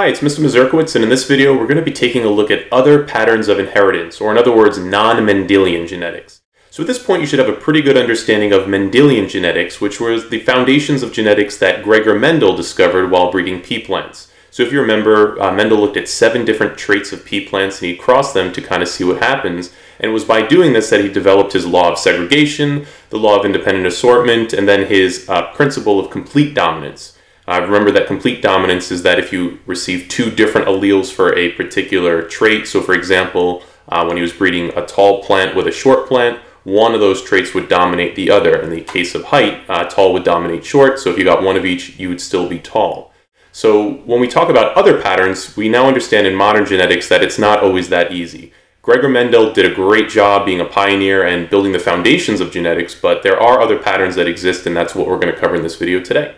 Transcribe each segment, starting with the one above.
Hi, it's Mr. Mazurkewitz, and in this video we're going to be taking a look at other patterns of inheritance, or in other words, non-Mendelian genetics. So at this point you should have a pretty good understanding of Mendelian genetics, which was the foundations of genetics that Gregor Mendel discovered while breeding pea plants. So if you remember, uh, Mendel looked at seven different traits of pea plants and he crossed them to kind of see what happens. And it was by doing this that he developed his law of segregation, the law of independent assortment, and then his uh, principle of complete dominance. Uh, remember that complete dominance is that if you receive two different alleles for a particular trait, so for example, uh, when he was breeding a tall plant with a short plant, one of those traits would dominate the other. In the case of height, uh, tall would dominate short, so if you got one of each, you would still be tall. So when we talk about other patterns, we now understand in modern genetics that it's not always that easy. Gregor Mendel did a great job being a pioneer and building the foundations of genetics, but there are other patterns that exist, and that's what we're going to cover in this video today.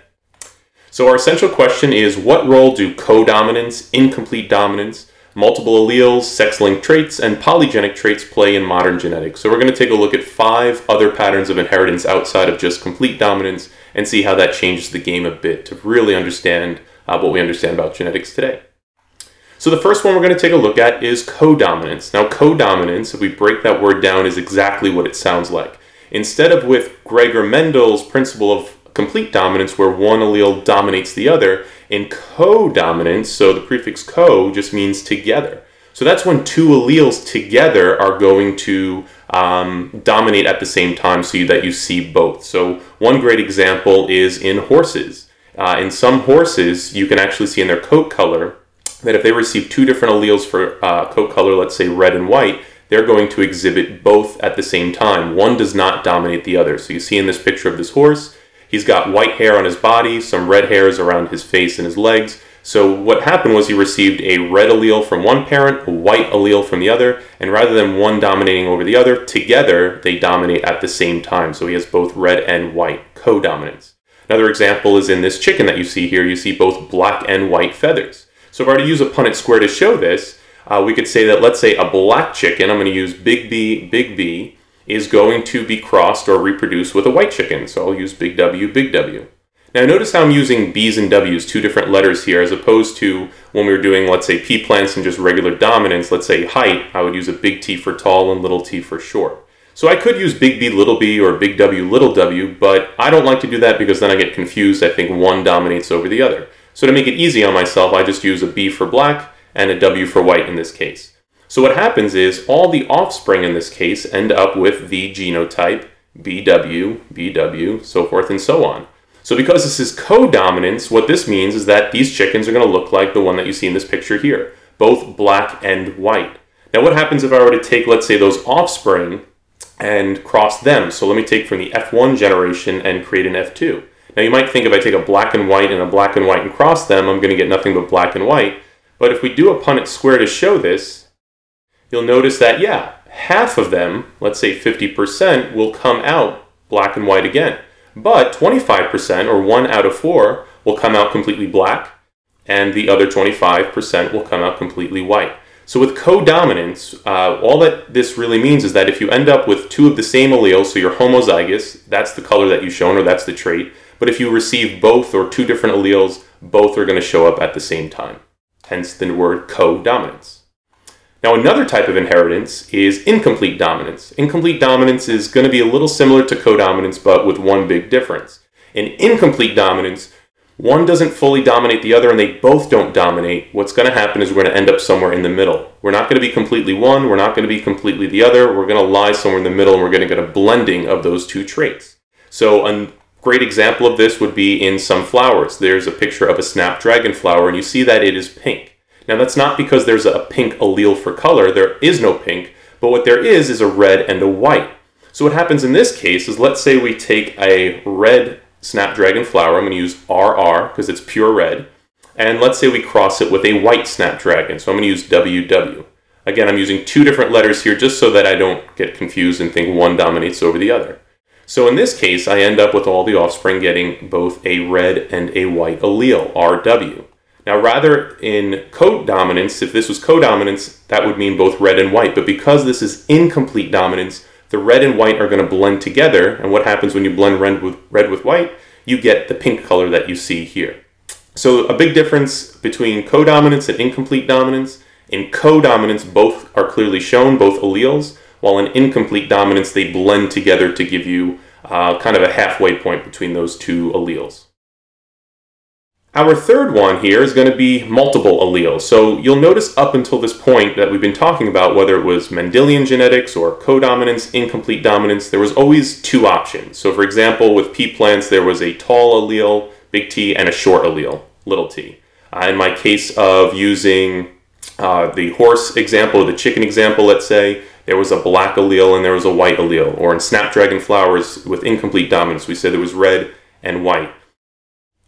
So our essential question is what role do codominance, incomplete dominance, multiple alleles, sex-linked traits, and polygenic traits play in modern genetics? So we're going to take a look at five other patterns of inheritance outside of just complete dominance and see how that changes the game a bit to really understand uh, what we understand about genetics today. So the first one we're going to take a look at is codominance. Now codominance, if we break that word down, is exactly what it sounds like. Instead of with Gregor Mendel's principle of complete dominance where one allele dominates the other. In codominance, so the prefix co just means together. So that's when two alleles together are going to um, dominate at the same time so that you see both. So one great example is in horses. Uh, in some horses, you can actually see in their coat color that if they receive two different alleles for uh, coat color, let's say red and white, they're going to exhibit both at the same time. One does not dominate the other. So you see in this picture of this horse, He's got white hair on his body, some red hairs around his face and his legs. So what happened was he received a red allele from one parent, a white allele from the other, and rather than one dominating over the other, together they dominate at the same time. So he has both red and white codominance. Another example is in this chicken that you see here. You see both black and white feathers. So if I were to use a Punnett square to show this, uh, we could say that let's say a black chicken, I'm going to use big B, big B, is going to be crossed or reproduced with a white chicken. So I'll use big W, big W. Now notice how I'm using B's and W's, two different letters here, as opposed to when we were doing, let's say, pea plants and just regular dominance, let's say height, I would use a big T for tall and little t for short. So I could use big B, little b, or big W, little w, but I don't like to do that because then I get confused. I think one dominates over the other. So to make it easy on myself, I just use a B for black and a W for white in this case. So what happens is all the offspring in this case end up with the genotype BW, BW, so forth and so on. So because this is codominance, what this means is that these chickens are going to look like the one that you see in this picture here, both black and white. Now what happens if I were to take, let's say, those offspring and cross them? So let me take from the F1 generation and create an F2. Now you might think if I take a black and white and a black and white and cross them, I'm going to get nothing but black and white. But if we do a Punnett square to show this, you'll notice that, yeah, half of them, let's say 50%, will come out black and white again. But 25%, or one out of four, will come out completely black, and the other 25% will come out completely white. So with codominance, uh, all that this really means is that if you end up with two of the same alleles, so you're homozygous, that's the color that you've shown, or that's the trait. But if you receive both or two different alleles, both are going to show up at the same time. Hence the word codominance. Now another type of inheritance is incomplete dominance. Incomplete dominance is going to be a little similar to codominance but with one big difference. In incomplete dominance, one doesn't fully dominate the other and they both don't dominate. What's going to happen is we're going to end up somewhere in the middle. We're not going to be completely one, we're not going to be completely the other, we're going to lie somewhere in the middle and we're going to get a blending of those two traits. So a great example of this would be in some flowers. There's a picture of a snapdragon flower and you see that it is pink. Now that's not because there's a pink allele for color, there is no pink, but what there is is a red and a white. So what happens in this case is let's say we take a red snapdragon flower, I'm going to use RR because it's pure red, and let's say we cross it with a white snapdragon, so I'm going to use WW. Again, I'm using two different letters here just so that I don't get confused and think one dominates over the other. So in this case, I end up with all the offspring getting both a red and a white allele, RW. Now, rather in codominance, if this was codominance, that would mean both red and white. But because this is incomplete dominance, the red and white are going to blend together. And what happens when you blend red with, red with white? You get the pink color that you see here. So a big difference between codominance and incomplete dominance. In codominance, both are clearly shown, both alleles, while in incomplete dominance, they blend together to give you uh, kind of a halfway point between those two alleles. Our third one here is going to be multiple alleles. So you'll notice up until this point that we've been talking about whether it was Mendelian genetics or codominance, incomplete dominance, there was always two options. So for example, with pea plants, there was a tall allele, big T, and a short allele, little t. Uh, in my case of using uh, the horse example, the chicken example, let's say, there was a black allele and there was a white allele. Or in snapdragon flowers with incomplete dominance, we said there was red and white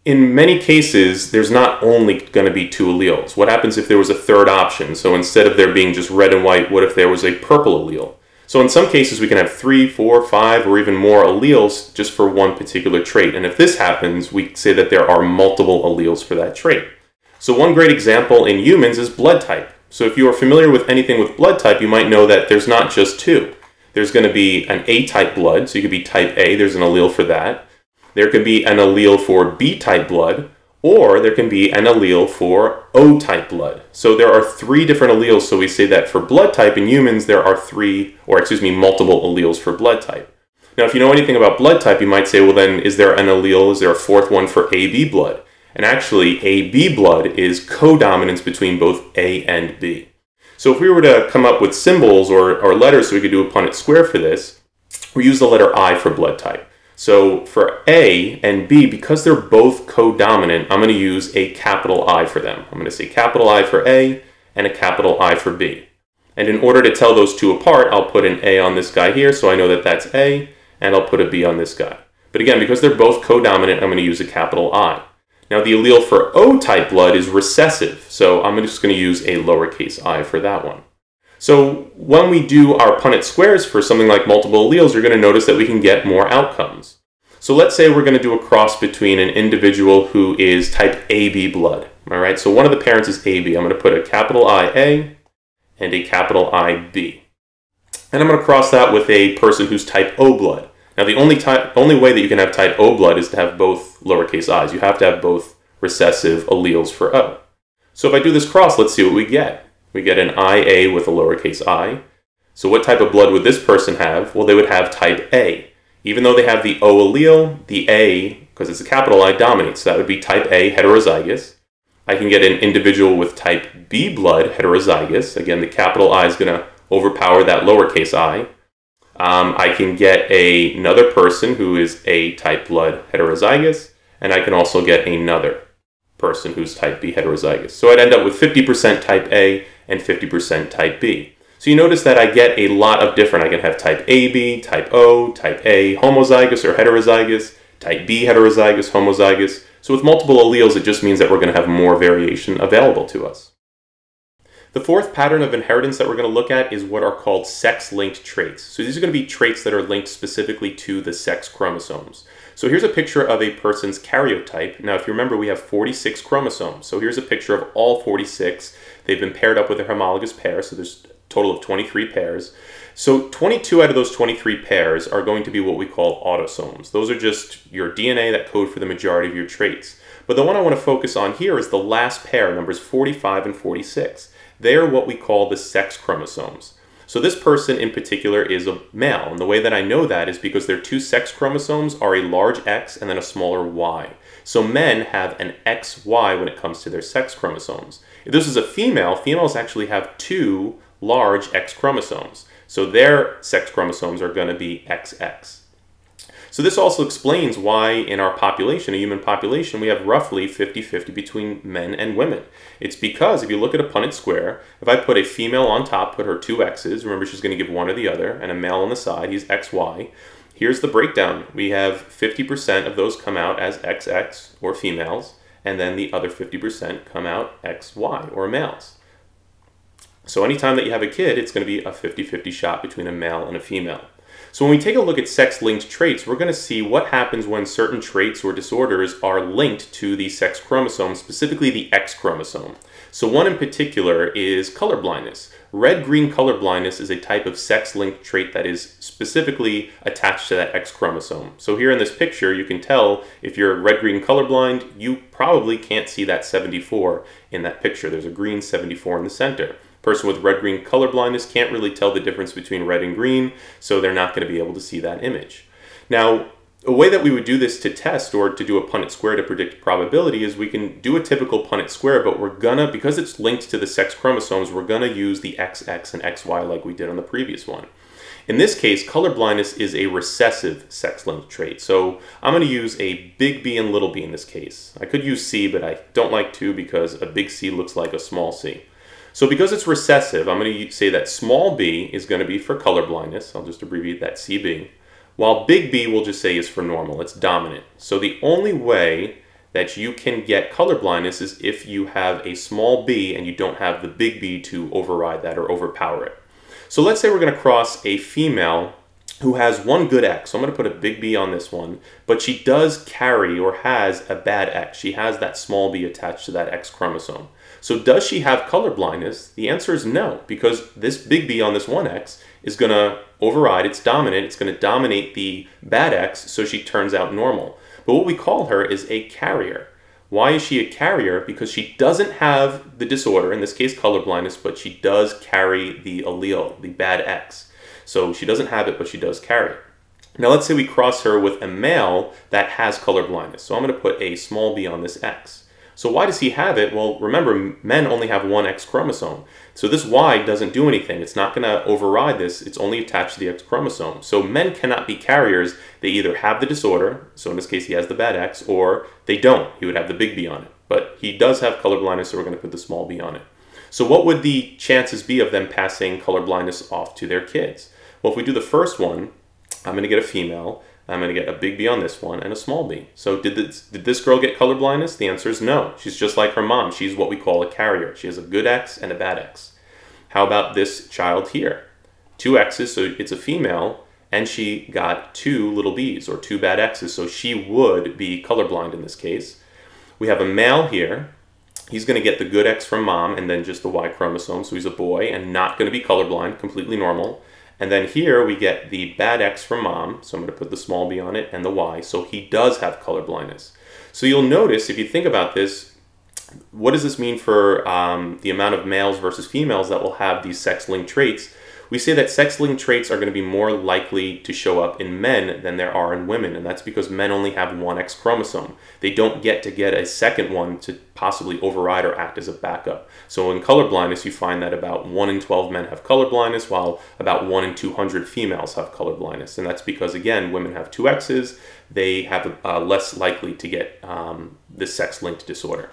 in many cases, there's not only going to be two alleles. What happens if there was a third option? So instead of there being just red and white, what if there was a purple allele? So in some cases, we can have three, four, five, or even more alleles just for one particular trait. And if this happens, we say that there are multiple alleles for that trait. So one great example in humans is blood type. So if you are familiar with anything with blood type, you might know that there's not just two. There's going to be an A-type blood, so you could be type A, there's an allele for that. There can be an allele for B type blood, or there can be an allele for O type blood. So there are three different alleles. So we say that for blood type in humans, there are three, or excuse me, multiple alleles for blood type. Now, if you know anything about blood type, you might say, well, then is there an allele? Is there a fourth one for AB blood? And actually, AB blood is codominance between both A and B. So if we were to come up with symbols or, or letters so we could do a Punnett square for this, we use the letter I for blood type. So for A and B, because they're both codominant, I'm going to use a capital I for them. I'm going to say capital I for A and a capital I for B. And in order to tell those two apart, I'll put an A on this guy here, so I know that that's A, and I'll put a B on this guy. But again, because they're both codominant, I'm going to use a capital I. Now the allele for O-type blood is recessive, so I'm just going to use a lowercase i for that one. So when we do our Punnett squares for something like multiple alleles, you're going to notice that we can get more outcomes. So let's say we're going to do a cross between an individual who is type AB blood. All right, so one of the parents is AB. I'm going to put a capital IA and a capital IB. And I'm going to cross that with a person who's type O blood. Now the only, type, only way that you can have type O blood is to have both lowercase i's. You have to have both recessive alleles for O. So if I do this cross, let's see what we get we get an IA with a lowercase i. So what type of blood would this person have? Well, they would have type A. Even though they have the O allele, the A, because it's a capital I, dominates. So that would be type A heterozygous. I can get an individual with type B blood heterozygous. Again, the capital I is going to overpower that lowercase i. Um, I can get a, another person who is A type blood heterozygous, and I can also get another person who's type B heterozygous. So I'd end up with 50% type A and 50% type B. So you notice that I get a lot of different, I can have type AB, type O, type A, homozygous or heterozygous, type B heterozygous, homozygous. So with multiple alleles, it just means that we're going to have more variation available to us. The fourth pattern of inheritance that we're going to look at is what are called sex-linked traits. So these are going to be traits that are linked specifically to the sex chromosomes. So here's a picture of a person's karyotype. Now, if you remember, we have 46 chromosomes. So here's a picture of all 46. They've been paired up with a homologous pair, so there's a total of 23 pairs. So 22 out of those 23 pairs are going to be what we call autosomes. Those are just your DNA that code for the majority of your traits. But the one I want to focus on here is the last pair, numbers 45 and 46. They are what we call the sex chromosomes. So this person in particular is a male, and the way that I know that is because their two sex chromosomes are a large X and then a smaller Y. So men have an XY when it comes to their sex chromosomes. If this is a female, females actually have two large X chromosomes. So their sex chromosomes are going to be XX. So this also explains why in our population, a human population, we have roughly 50-50 between men and women. It's because if you look at a Punnett square, if I put a female on top, put her two X's, remember she's going to give one or the other, and a male on the side, he's XY. Here's the breakdown. We have 50% of those come out as XX or females, and then the other 50% come out XY or males. So anytime that you have a kid, it's going to be a 50-50 shot between a male and a female. So when we take a look at sex-linked traits, we're going to see what happens when certain traits or disorders are linked to the sex chromosome, specifically the X chromosome. So one in particular is color blindness. Red-green color blindness is a type of sex-linked trait that is specifically attached to that X chromosome. So here in this picture, you can tell if you're red-green colorblind, you probably can't see that 74 in that picture. There's a green 74 in the center. Person with red-green color blindness can't really tell the difference between red and green, so they're not going to be able to see that image. Now, a way that we would do this to test or to do a Punnett square to predict probability is we can do a typical Punnett square, but we're gonna, because it's linked to the sex chromosomes, we're gonna use the XX and XY like we did on the previous one. In this case, color blindness is a recessive sex-linked trait. So I'm going to use a big B and little b in this case. I could use C, but I don't like to because a big C looks like a small c. So because it's recessive, I'm going to say that small b is going to be for color blindness. I'll just abbreviate that CB while big B we'll just say is for normal, it's dominant. So the only way that you can get color blindness is if you have a small b and you don't have the big B to override that or overpower it. So let's say we're going to cross a female who has one good X. So I'm going to put a big B on this one, but she does carry or has a bad X. She has that small b attached to that X chromosome. So does she have color blindness? The answer is no, because this big B on this 1X is going to override, it's dominant, it's going to dominate the bad X, so she turns out normal. But what we call her is a carrier. Why is she a carrier? Because she doesn't have the disorder, in this case color blindness, but she does carry the allele, the bad X. So she doesn't have it, but she does carry it. Now let's say we cross her with a male that has color blindness. So I'm going to put a small b on this X. So why does he have it? Well, remember, men only have one X chromosome. So this Y doesn't do anything. It's not going to override this. It's only attached to the X chromosome. So men cannot be carriers. They either have the disorder, so in this case he has the bad X, or they don't. He would have the big B on it. But he does have color blindness, so we're going to put the small b on it. So what would the chances be of them passing color blindness off to their kids? Well, if we do the first one, I'm going to get a female. I'm going to get a big B on this one and a small b. So did this, did this girl get color blindness? The answer is no. She's just like her mom. She's what we call a carrier. She has a good X and a bad X. How about this child here? Two X's, so it's a female, and she got two little b's or two bad X's, so she would be colorblind in this case. We have a male here. He's going to get the good X from mom and then just the Y chromosome, so he's a boy and not going to be colorblind, completely normal. And then here we get the bad X from mom, so I'm going to put the small b on it, and the Y, so he does have color blindness. So you'll notice, if you think about this, what does this mean for um, the amount of males versus females that will have these sex-linked traits? We say that sex-linked traits are going to be more likely to show up in men than there are in women, and that's because men only have one X chromosome. They don't get to get a second one to possibly override or act as a backup. So in color blindness, you find that about 1 in 12 men have color blindness, while about 1 in 200 females have color blindness. And that's because, again, women have two X's, they have uh, less likely to get um, this sex-linked disorder.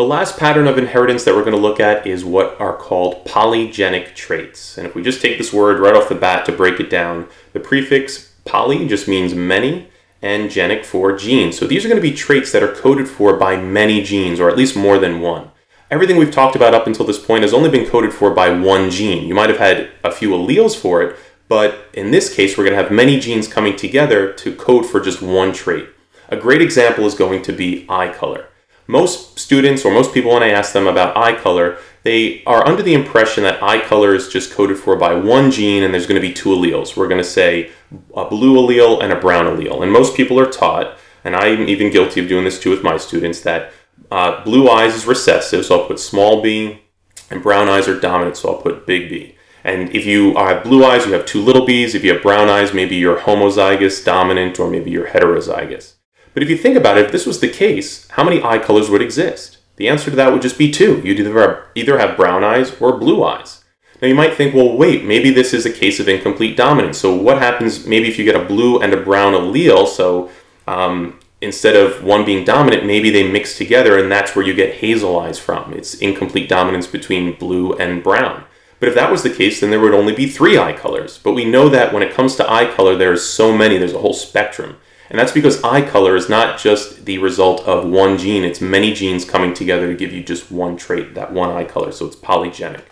The last pattern of inheritance that we're going to look at is what are called polygenic traits. And if we just take this word right off the bat to break it down, the prefix poly just means many and genic for genes. So these are going to be traits that are coded for by many genes, or at least more than one. Everything we've talked about up until this point has only been coded for by one gene. You might have had a few alleles for it, but in this case, we're going to have many genes coming together to code for just one trait. A great example is going to be eye color most students or most people when I ask them about eye color, they are under the impression that eye color is just coded for by one gene and there's going to be two alleles. We're going to say a blue allele and a brown allele. And most people are taught, and I'm even guilty of doing this too with my students, that uh, blue eyes is recessive, so I'll put small b, and brown eyes are dominant, so I'll put big B. And if you have blue eyes, you have two little b's. If you have brown eyes, maybe you're homozygous, dominant, or maybe you're heterozygous. But if you think about it, if this was the case, how many eye colors would exist? The answer to that would just be two. You'd either, either have brown eyes or blue eyes. Now you might think, well, wait, maybe this is a case of incomplete dominance. So what happens maybe if you get a blue and a brown allele? So um, instead of one being dominant, maybe they mix together and that's where you get hazel eyes from. It's incomplete dominance between blue and brown. But if that was the case, then there would only be three eye colors. But we know that when it comes to eye color, there's so many, there's a whole spectrum. And that's because eye color is not just the result of one gene, it's many genes coming together to give you just one trait, that one eye color, so it's polygenic.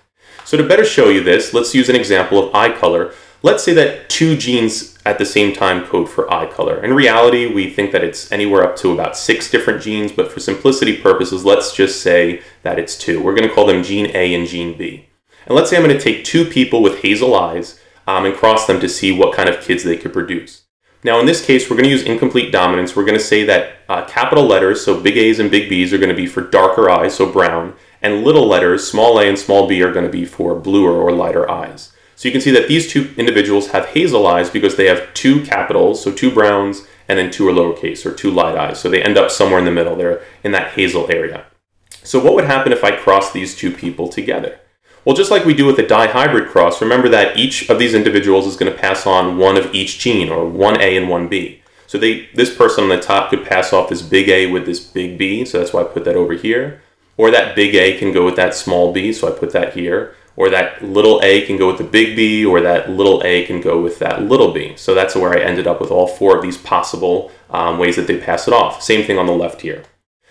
So to better show you this, let's use an example of eye color. Let's say that two genes at the same time code for eye color. In reality, we think that it's anywhere up to about six different genes, but for simplicity purposes, let's just say that it's two. We're going to call them gene A and gene B. And let's say I'm going to take two people with hazel eyes um, and cross them to see what kind of kids they could produce. Now in this case, we're going to use incomplete dominance. We're going to say that uh, capital letters, so big A's and big B's, are going to be for darker eyes, so brown, and little letters, small a and small b, are going to be for bluer or lighter eyes. So you can see that these two individuals have hazel eyes because they have two capitals, so two browns, and then two are lowercase, or two light eyes. So they end up somewhere in the middle. They're in that hazel area. So what would happen if I cross these two people together? Well, just like we do with the dihybrid cross, remember that each of these individuals is going to pass on one of each gene, or one A and one B. So they, this person on the top could pass off this big A with this big B, so that's why I put that over here. Or that big A can go with that small b, so I put that here or that little a can go with the big B, or that little a can go with that little b. So that's where I ended up with all four of these possible um, ways that they pass it off. Same thing on the left here.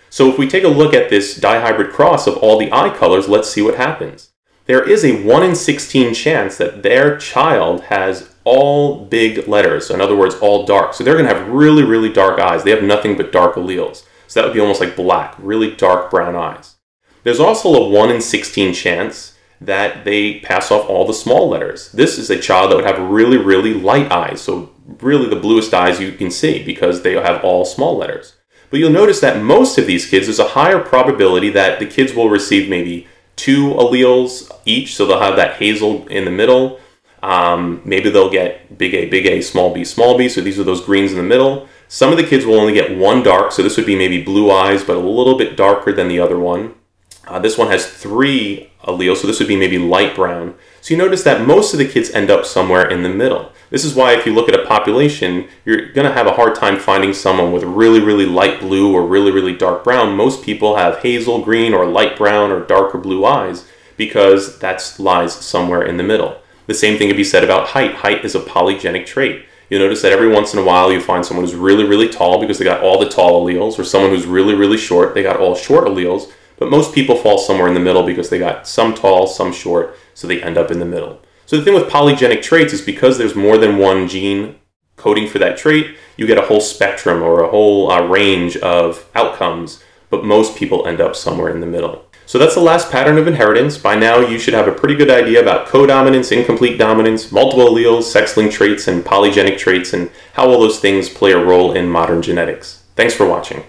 So if we take a look at this dihybrid cross of all the eye colors, let's see what happens. There is a 1 in 16 chance that their child has all big letters, so in other words, all dark. So they're going to have really, really dark eyes. They have nothing but dark alleles. So that would be almost like black, really dark brown eyes. There's also a 1 in 16 chance that they pass off all the small letters. This is a child that would have really, really light eyes, so really the bluest eyes you can see because they have all small letters. But you'll notice that most of these kids, there's a higher probability that the kids will receive maybe two alleles each, so they'll have that hazel in the middle. Um, maybe they'll get big A, big A, small b, small b, so these are those greens in the middle. Some of the kids will only get one dark, so this would be maybe blue eyes, but a little bit darker than the other one. Uh, this one has three alleles, so this would be maybe light brown. So you notice that most of the kids end up somewhere in the middle. This is why if you look at a population, you're going to have a hard time finding someone with really, really light blue or really, really dark brown. Most people have hazel green or light brown or darker blue eyes because that lies somewhere in the middle. The same thing could be said about height. Height is a polygenic trait. You'll notice that every once in a while you find someone who's really, really tall because they got all the tall alleles, or someone who's really, really short, they got all short alleles, but most people fall somewhere in the middle because they got some tall, some short, so they end up in the middle. So the thing with polygenic traits is because there's more than one gene coding for that trait, you get a whole spectrum or a whole uh, range of outcomes, but most people end up somewhere in the middle. So that's the last pattern of inheritance. By now, you should have a pretty good idea about codominance, incomplete dominance, multiple alleles, sex-linked traits, and polygenic traits, and how all those things play a role in modern genetics. Thanks for watching.